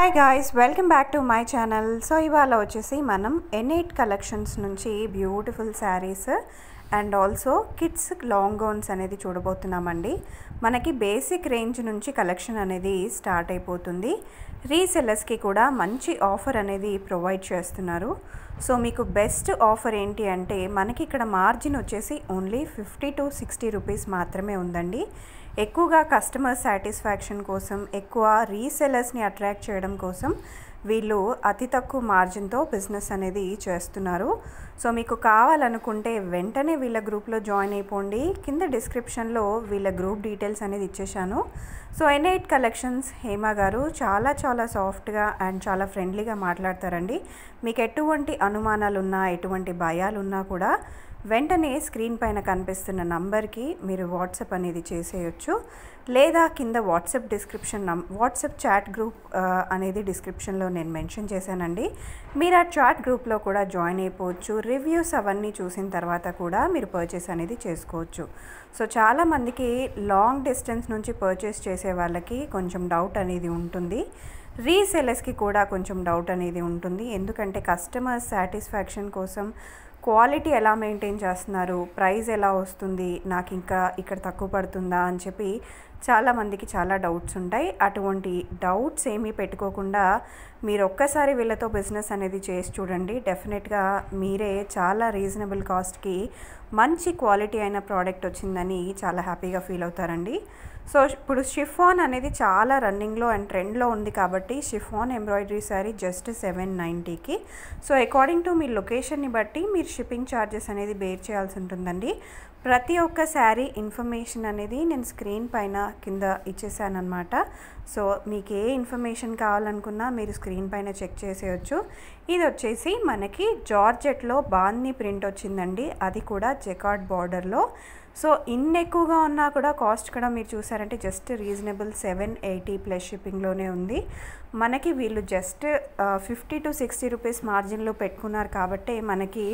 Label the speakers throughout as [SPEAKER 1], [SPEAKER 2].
[SPEAKER 1] Hi guys welcome back to my channel so ఇవాళ వచ్చేసి మనం ఎనెయిట్ కలెక్షన్స్ నుంచి beautiful sarees and also kids long gowns అనేది చూడబోతున్నామండి. మనకి బేసిక్ రేంజ్ నుంచి కలెక్షన్ అనేది స్టార్ట్ అయిపోతుంది. రీసెల్లర్స్కి కూడా మంచి ఆఫర్ అనేది ప్రొవైడ్ చేస్తున్నారు. సో మీకు బెస్ట్ ఆఫర్ ఏంటి అంటే మనకి ఇక్కడ మార్జిన్ వచ్చేసి only fifty to sixty rupees మాత్రమే ఉందండి. ఎక్కువగా కస్టమర్ సాటిస్ఫాక్షన్ కోసం ఎక్కువ రీసెలర్స్ని అట్రాక్ట్ చేయడం కోసం వీళ్ళు అతి తక్కువ మార్జిన్తో బిజినెస్ అనేది చేస్తున్నారు. సో మీకు కావాలనుకుంటే వెంటనే వీళ్ళ గ్రూప్లో జాయిన్ అయిపోండి. కింద డిస్క్రిప్షన్లో వీళ్ళ గ్రూప్ డీటెయిల్స్ అనేది ఇచ్చేశాను. సో ఎన్ఐట్ కలెక్షన్స్ హేమ గారు చాలా చాలా సాఫ్ట్గా అండ్ చాలా ఫ్రెండ్లీగా మాట్లాడతారండి. మీకు ఎటువంటి అనుమానాలు ఉన్నా ఎటువంటి భయాలు ఉన్నా కూడా వెంటనే స్క్రీన్ పైన కనిపిస్తున్న నంబర్కి మీరు వాట్సాప్ అనేది చేసేయచ్చు. లేదా కింద వాట్సాప్ డిస్క్రిప్షన్ నం వాట్సాప్ చాట్ గ్రూప్ అనేది డిస్క్రిప్షన్లో నేను మెన్షన్ చేశానండి. మీరు ఆ చాట్ గ్రూప్లో కూడా జాయిన్ అయిపోవచ్చు. రివ్యూస్ అవన్నీ చూసిన తర్వాత కూడా మీరు పర్చేస్ అనేది చేసుకోవచ్చు. సో చాలామందికి లాంగ్ డిస్టెన్స్ నుంచి పర్చేస్ చేసే వాళ్ళకి కొంచెం డౌట్ అనేది ఉంటుంది. రీసెలర్స్కి కూడా కొంచెం డౌట్ అనేది ఉంటుంది. ఎందుకంటే కస్టమర్ సాటిస్ఫాక్షన్ కోసం క్వాలిటీ ఎలా మెయింటైన్ చేస్తున్నారు? ప్రైస్ ఎలా వస్తుంది? నాకు ఇంకా ఇక్కడ తక్కువ పడుతుందా? అని చెప్పి చాలామందికి చాలా డౌట్స్ ఉంటాయి. అటువంటి డౌట్స్ ఏమీ పెట్టుకోకుండా మీరు ఒక్కసారి వీళ్ళతో బిజినెస్ అనేది చేసి చూడండి. డెఫినెట్గా మీరే చాలా రీజనబుల్ కాస్ట్కి మంచి క్వాలిటీ అయిన ప్రోడక్ట్ వచ్చిందని చాలా హ్యాపీగా ఫీల్ అవుతారండి. సో ఇప్పుడు షిఫాన్ అనేది చాలా రన్నింగ్లో అండ్ ట్రెండ్లో ఉంది కాబట్టి chiffon embroidery saree just seven నైంటీకి. So according to మీ లొకేషన్ని బట్టి మీరు షిప్పింగ్ ఛార్జెస్ అనేది బేర్ చేయాల్సి ఉంటుందండి. ప్రతి ఒక్క శారీ ఇన్ఫర్మేషన్ అనేది నేను స్క్రీన్ పైన కింద ఇచ్చేసాను సో మీకు ఏ ఇన్ఫర్మేషన్ కావాలనుకున్నా మీరు స్క్రీన్ పైన చెక్ చేసేయచ్చు. ఇది వచ్చేసి మనకి జార్జెట్లో బాన్ని ప్రింట్ వచ్చిందండి. అది కూడా జెకార్డ్ బార్డర్లో. సో ఇన్ ఎక్కువగా ఉన్నా కూడా కాస్ట్ కూడా మీరు చూసారంటే just reasonable seven eighty plus షిప్పింగ్లోనే ఉంది. మనకి వీళ్ళు just fifty to sixty rupees మార్జిన్లో పెట్టుకున్నారు కాబట్టి మనకి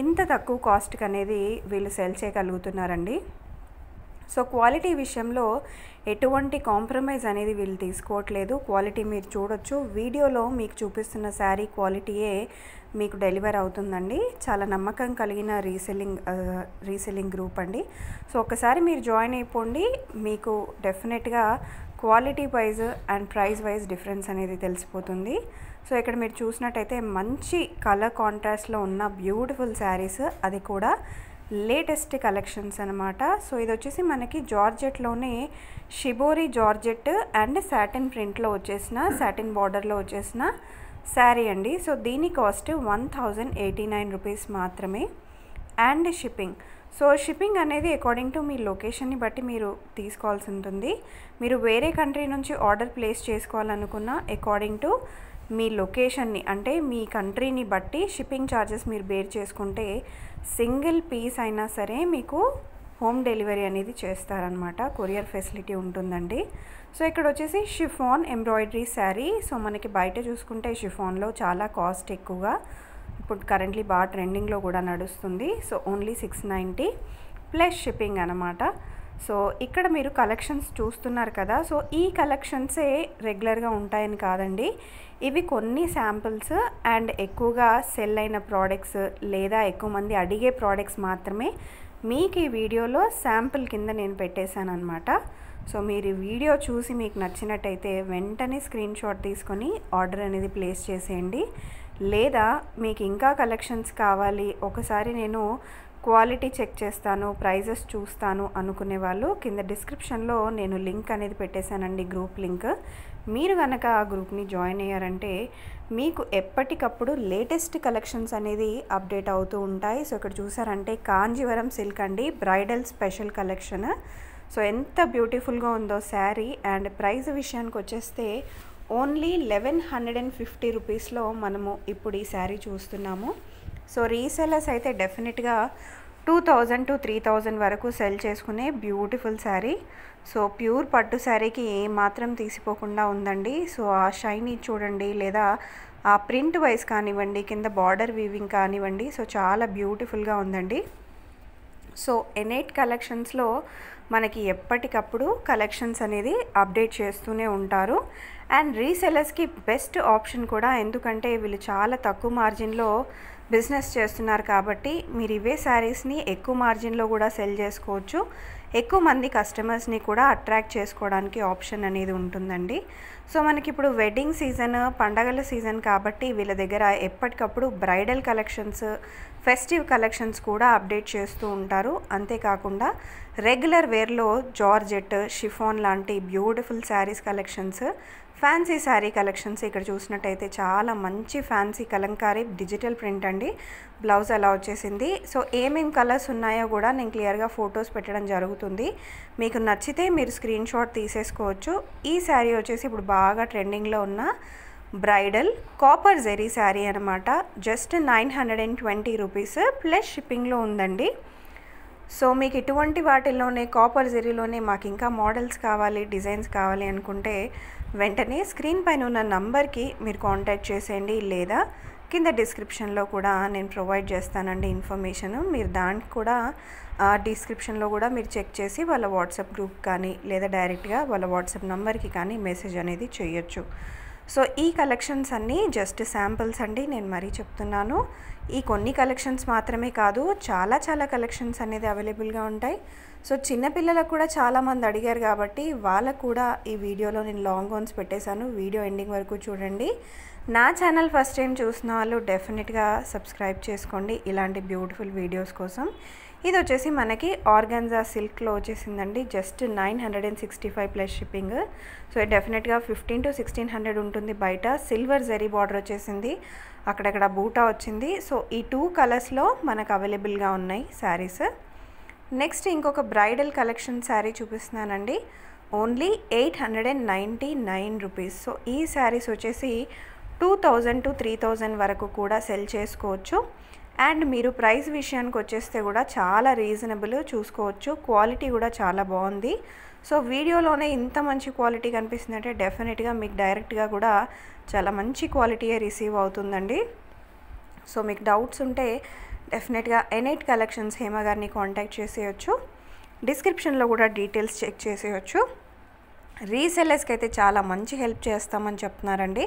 [SPEAKER 1] ఇంత తక్కువ కాస్ట్కి అనేది వీళ్ళు సెల్ చేయగలుగుతున్నారండి. సో క్వాలిటీ విషయంలో ఎటువంటి కాంప్రమైజ్ అనేది వీళ్ళు తీసుకోవట్లేదు. క్వాలిటీ మీరు చూడొచ్చు. వీడియోలో మీకు చూపిస్తున్న శారీ క్వాలిటీయే మీకు డెలివర్ అవుతుందండి. చాలా నమ్మకం కలిగిన రీసెల్లింగ్ రీసెల్లింగ్ గ్రూప్ అండి. సో ఒకసారి మీరు జాయిన్ అయిపోండి. మీకు డెఫినెట్గా quality wise and price wise difference అనేది తెలిసిపోతుంది. సో ఇక్కడ మీరు చూసినట్టయితే మంచి కలర్ కాంట్రాస్ట్లో ఉన్న బ్యూటిఫుల్ శారీస్ అది కూడా లేటెస్ట్ కలెక్షన్స్ అనమాట సో ఇది వచ్చేసి మనకి జార్జెట్లోనే షిబోరి జార్జెట్ అండ్ సాటిన్ ప్రింట్లో వచ్చేసిన సాటిన్ బార్డర్లో వచ్చేసిన శారీ అండి. సో దీని cost one thousand eighty nine rupees మాత్రమే. And shipping. సో షిప్పింగ్ అనేది అకార్డింగ్ టు మీ లొకేషన్ని బట్టి మీరు తీసుకోవాల్సి ఉంటుంది. మీరు వేరే కంట్రీ నుంచి ఆర్డర్ ప్లేస్ చేసుకోవాలనుకున్న అకార్డింగ్ టు మీ లొకేషన్ని అంటే మీ కంట్రీని బట్టి షిప్పింగ్ ఛార్జెస్ మీరు బేర్ చేసుకుంటే సింగిల్ పీస్ అయినా సరే మీకు హోమ్ డెలివరీ అనేది చేస్తారనమాట కొరియర్ ఫెసిలిటీ ఉంటుందండి. సో ఇక్కడ వచ్చేసి షిఫాన్ ఎంబ్రాయిడరీ శారీ. సో మనకి బయట చూసుకుంటే షిఫాన్లో చాలా కాస్ట్ ఎక్కువగా ఇప్పుడు కరెంట్లీ బాగా ట్రెండింగ్లో కూడా నడుస్తుంది. So only six ninety plus shipping అనమాట సో ఇక్కడ మీరు కలెక్షన్స్ చూస్తున్నారు కదా సో ఈ కలెక్షన్సే రెగ్యులర్గా ఉంటాయని కాదండి. ఇవి కొన్ని శాంపిల్స్ అండ్ ఎక్కువగా సెల్ అయిన ప్రోడక్ట్స్ లేదా ఎక్కువ మంది అడిగే ప్రోడక్ట్స్ మాత్రమే మీకు ఈ వీడియోలో శాంపిల్ కింద నేను పెట్టేశాను అనమాట సో మీరు ఈ వీడియో చూసి మీకు నచ్చినట్టయితే వెంటనే స్క్రీన్ షాట్ తీసుకొని ఆర్డర్ అనేది ప్లేస్ చేసేయండి. లేదా మీకు ఇంకా కలెక్షన్స్ కావాలి ఒకసారి నేను క్వాలిటీ చెక్ చేస్తాను ప్రైజెస్ చూస్తాను అనుకునే వాళ్ళు కింద డిస్క్రిప్షన్లో నేను లింక్ అనేది పెట్టేశానండి గ్రూప్ లింక్. మీరు కనుక ఆ గ్రూప్ని జాయిన్ అయ్యారంటే మీకు ఎప్పటికప్పుడు లేటెస్ట్ కలెక్షన్స్ అనేది అప్డేట్ అవుతూ ఉంటాయి. సో ఇక్కడ చూసారంటే కాంజీవరం సిల్క్ అండి బ్రైడల్ స్పెషల్ కలెక్షన్. సో ఎంత బ్యూటిఫుల్గా ఉందో శారీ. అండ్ ప్రైస్ విషయానికి వచ్చేస్తే only eleven hundred and fifty రూపీస్లో మనము ఇప్పుడు ఈ శారీ చూస్తున్నాము. సో రీసెలర్స్ అయితే డెఫినెట్గా two thousand to three thousand వరకు సెల్ చేసుకునే బ్యూటిఫుల్ శారీ. సో ప్యూర్ పట్టు శారీకి ఏ మాత్రం తీసిపోకుండా ఉందండి. సో ఆ షైనీ చూడండి లేదా ఆ ప్రింట్ వైజ్ కానివ్వండి కింద బార్డర్ వీవింగ్ కానివ్వండి సో చాలా బ్యూటిఫుల్గా ఉందండి. సో ఎనైట్ కలెక్షన్స్లో మనకి ఎప్పటికప్పుడు కలెక్షన్స్ అనేది అప్డేట్ చేస్తూనే ఉంటారు. అండ్ రీసెలర్స్కి బెస్ట్ ఆప్షన్ కూడా ఎందుకంటే వీళ్ళు చాలా తక్కువ మార్జిన్లో బిజినెస్ చేస్తున్నారు కాబట్టి మీరు ఇవే శారీస్ని ఎక్కువ మార్జిన్లో కూడా సెల్ చేసుకోవచ్చు. ఎక్కువ మంది కస్టమర్స్ని కూడా అట్రాక్ట్ చేసుకోవడానికి ఆప్షన్ అనేది ఉంటుందండి. సో మనకి ఇప్పుడు వెడ్డింగ్ సీజన్ పండగల సీజన్ కాబట్టి వీళ్ళ దగ్గర ఎప్పటికప్పుడు బ్రైడల్ కలెక్షన్స్ ఫెస్టివ్ కలెక్షన్స్ కూడా అప్డేట్ చేస్తూ ఉంటారు. అంతేకాకుండా రెగ్యులర్ వేర్లో జార్జెట్ షిఫాన్ లాంటి beautiful sarees collections fancy saree collections ఇక్కడ చూసినట్టయితే చాలా మంచి ఫ్యాన్సీ కలంకారీ డిజిటల్ ప్రింట్ అండి. బ్లౌజ్ అలా వచ్చేసింది. సో ఏమేం కలర్స్ ఉన్నాయో కూడా నేను క్లియర్గా ఫొటోస్ పెట్టడం జరుగుతుంది. మీకు నచ్చితే మీరు స్క్రీన్ షాట్ తీసేసుకోవచ్చు. ఈ శారీ వచ్చేసి ఇప్పుడు బాగా ట్రెండింగ్లో ఉన్న బ్రైడల్ కాపర్ జెరీ శారీ అనమాట just nine hundred and twenty rupees plus షిప్పింగ్లో ఉందండి. సో మీకు ఇటువంటి వాటిల్లోనే కాపర్ జెరీలోనే మాకు ఇంకా మోడల్స్ కావాలి డిజైన్స్ కావాలి అనుకుంటే వెంటనే స్క్రీన్ పైన ఉన్న నంబర్కి మీరు కాంటాక్ట్ చేసేయండి. లేదా కింద డిస్క్రిప్షన్లో కూడా నేను ప్రొవైడ్ చేస్తానండి ఇన్ఫర్మేషన్ మీరు దానికి కూడా డిస్క్రిప్షన్లో కూడా మీరు చెక్ చేసి వాళ్ళ వాట్సాప్ గ్రూప్ కానీ లేదా డైరెక్ట్గా వాళ్ళ వాట్సాప్ నెంబర్కి కానీ మెసేజ్ అనేది చేయొచ్చు. సో ఈ కలెక్షన్స్ అన్నీ జస్ట్ శాంపిల్స్ అండి నేను మరీ చెప్తున్నాను. ఈ కొన్ని కలెక్షన్స్ మాత్రమే కాదు చాలా చాలా కలెక్షన్స్ అనేది అవైలబుల్గా ఉంటాయి. సో చిన్నపిల్లలకు కూడా చాలామంది అడిగారు కాబట్టి వాళ్ళకు కూడా ఈ వీడియోలో నేను లాంగ్ ఓన్స్ పెట్టేశాను. వీడియో ఎండింగ్ వరకు చూడండి. నా ఛానల్ ఫస్ట్ టైం చూసిన వాళ్ళు డెఫినెట్గా సబ్స్క్రైబ్ చేసుకోండి ఇలాంటి బ్యూటిఫుల్ వీడియోస్ కోసం. ఇది వచ్చేసి మనకి ఆర్గాన్జా సిల్క్లో వచ్చేసిందండి. Just nine hundred and sixty five plus shipping. So డెఫినెట్గా ఫిఫ్టీన్ టు సిక్స్టీన్ హండ్రెడ్ ఉంటుంది బయట. సిల్వర్ జరీ బార్డర్ వచ్చేసింది. అక్కడక్కడ బూటా వచ్చింది. సో ఈ టూ కలర్స్లో మనకు అవైలబుల్గా ఉన్నాయి శారీస్. నెక్స్ట్ ఇంకొక బ్రైడల్ కలెక్షన్ శారీ చూపిస్తున్నానండి. Only eight hundred and ninety nine rupees. So ఈ శారీస్ వచ్చేసి two thousand to three thousand వరకు కూడా సెల్ చేసుకోవచ్చు. అండ్ మీరు ప్రైస్ విషయానికి వచ్చేస్తే కూడా చాలా రీజనబుల్ చూసుకోవచ్చు. క్వాలిటీ కూడా చాలా బాగుంది. సో వీడియోలోనే ఇంత మంచి క్వాలిటీ కనిపిస్తుందంటే డెఫినెట్గా మీకు డైరెక్ట్గా కూడా చాలా మంచి క్వాలిటీయే రిసీవ్ అవుతుందండి. సో మీకు డౌట్స్ ఉంటే డెఫినెట్గా ఎనైట్ కలెక్షన్స్ హేమ గారిని కాంటాక్ట్ చేసేయచ్చు. డిస్క్రిప్షన్లో కూడా డీటెయిల్స్ చెక్ చేసేయచ్చు. రీసెల్లర్స్కి అయితే చాలా మంచి హెల్ప్ చేస్తామని చెప్తున్నారండి.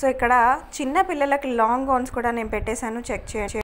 [SPEAKER 1] సో ఇక్కడ చిన్న పిల్లలకి లాంగ్ గౌన్స్ కూడా నేను పెట్టేశాను. చెక్ చే